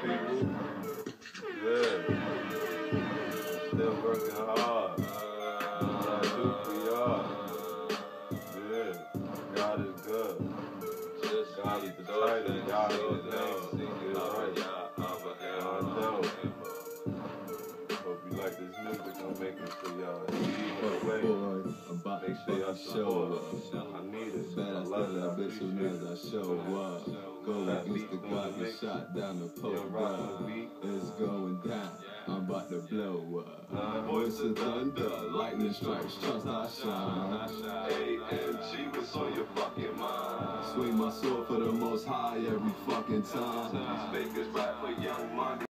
people. Good. Still working hard. I do for y'all. Good. God is good. The title. God is. Hope you like this music I'm making for y'all. Make sure y'all show up. I need it. Bet I love that bitch soon as I show up. Go That against the beat guy gonna who make shot down the Yeah, post rock the beat. It's going down. I'm about to blow up. Uh, Voice of thunder, lightning strikes, trust I shine. AMG was on your fucking mind. Swing my sword for the most high every fucking time. These fakers rap for young money.